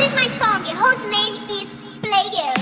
This is my song. Whose name is Player.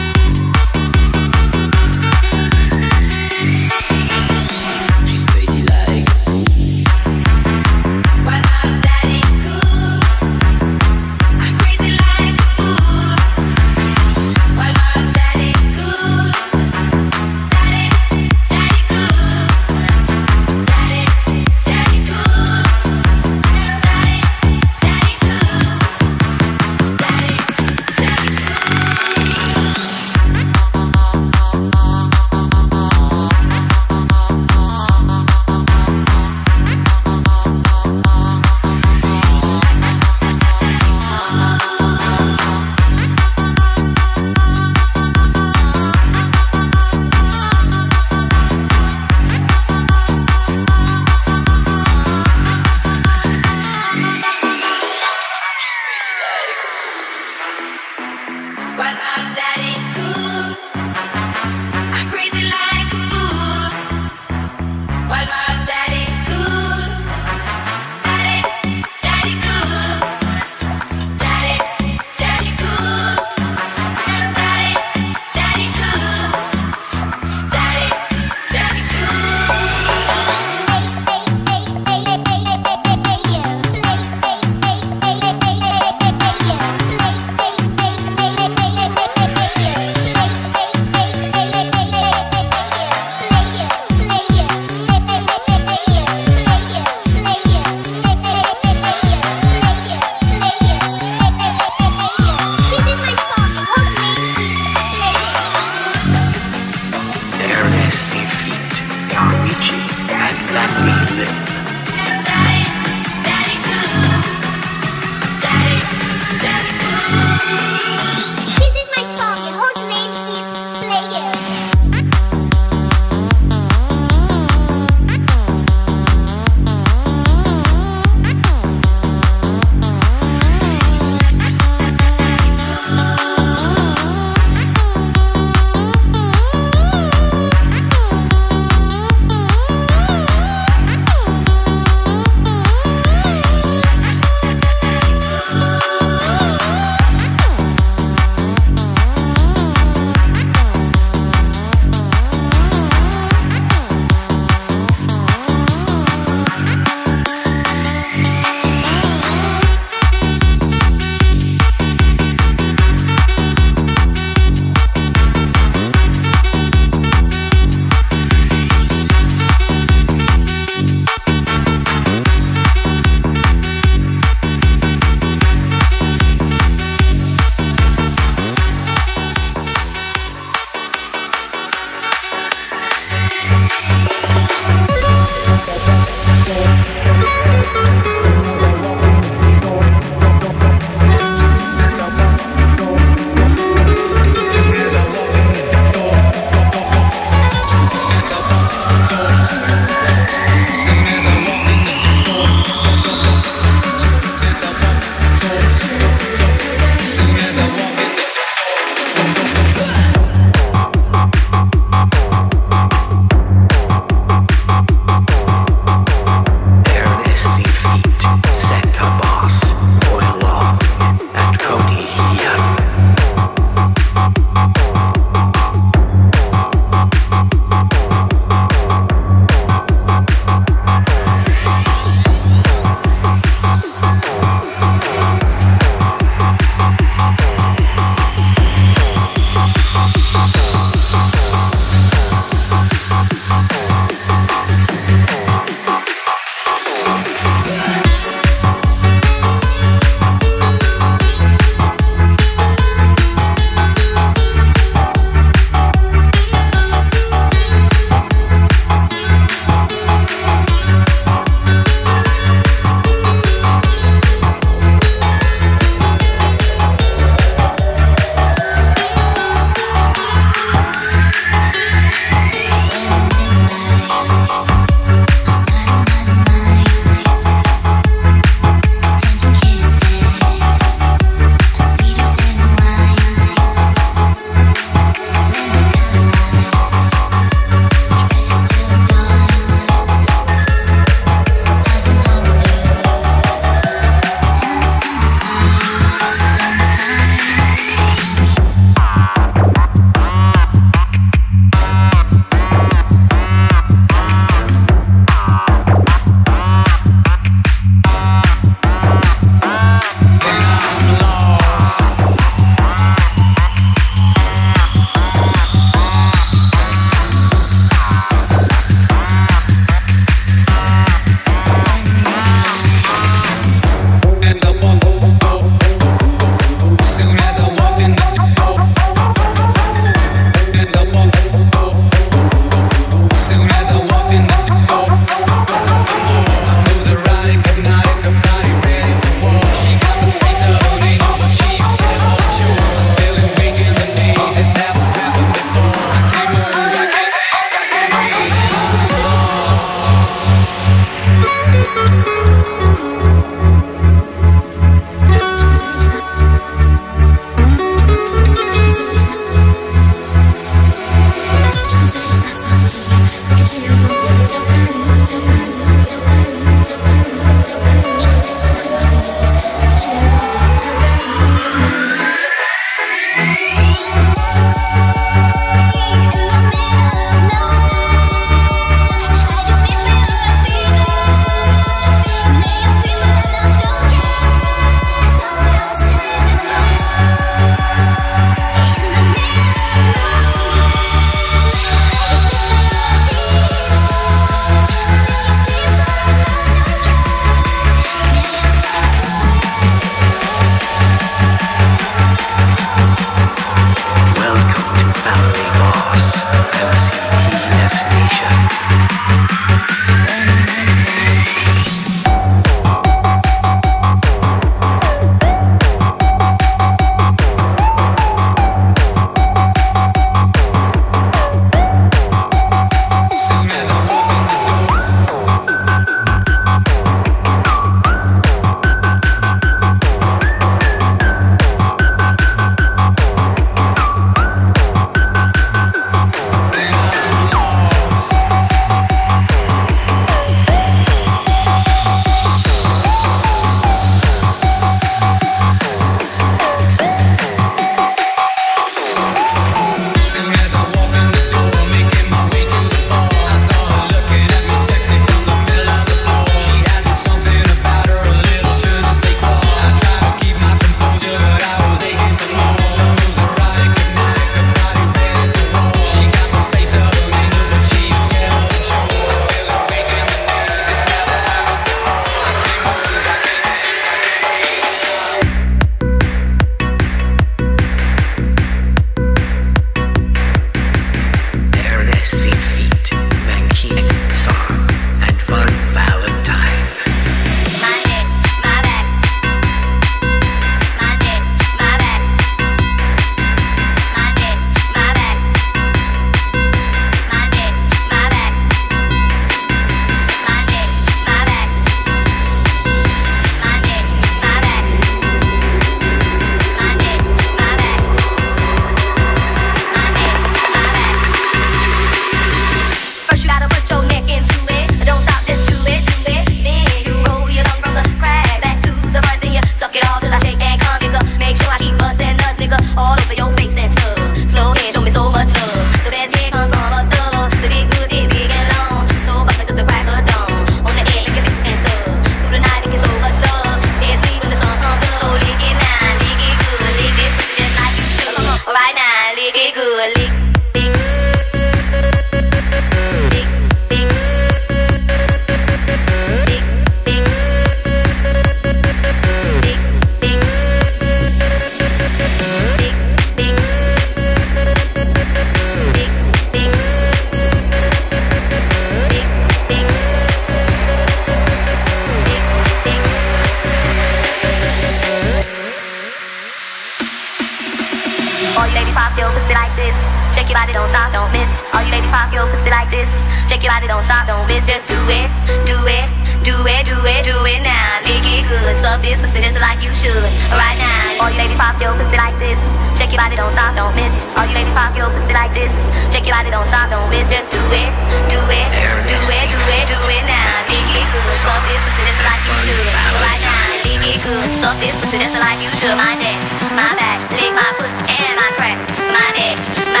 Stop, don't miss. All you ladies pop your pussy like this. Shake your body, don't stop, don't miss. Just do it, do it, do it, do it, do it now. Lick it good, suck this pussy just like you should. Right now, all you ladies pop your pussy like this. Shake your body, don't stop, don't miss. All you ladies pop your pussy like this. Shake your body, don't stop, don't miss. Just do it, do it, do it, do it, do it now. Lick it good, suck this pussy just like you should. Right now, lick it good, suck this pussy just like you should. My neck, my back, lick my pussy and my crack. My neck, my